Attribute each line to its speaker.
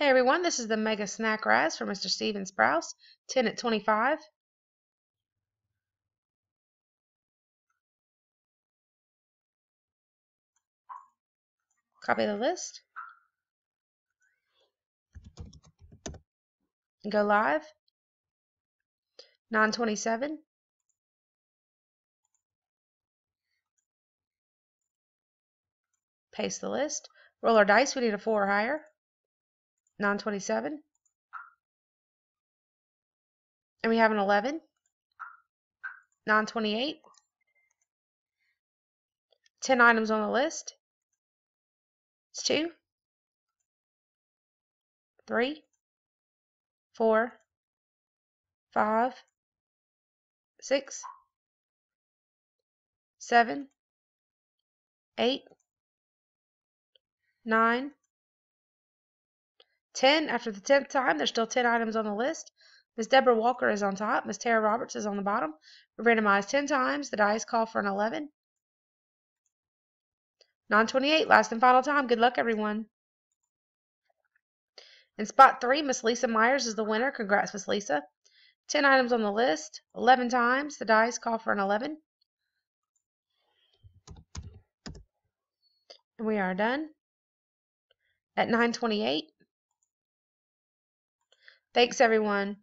Speaker 1: Hey everyone, this is the Mega Snack Raz for Mr. Steven Sprouse, 10 at 25. Copy the list. Go live. 927. Paste the list. Roll our dice. We need a 4 or higher. 927. And we have an 11. 928. 10 items on the list. It's 2. 3. 4. 5. 6. 7. 8. 9. 10. After the 10th time, there's still 10 items on the list. Miss Deborah Walker is on top. Miss Tara Roberts is on the bottom. We're randomized 10 times. The dice call for an 11. 928, last and final time. Good luck, everyone. In spot three, Miss Lisa Myers is the winner. Congrats, Miss Lisa. 10 items on the list, 11 times. The dice call for an 11. And we are done at 928. Thanks, everyone.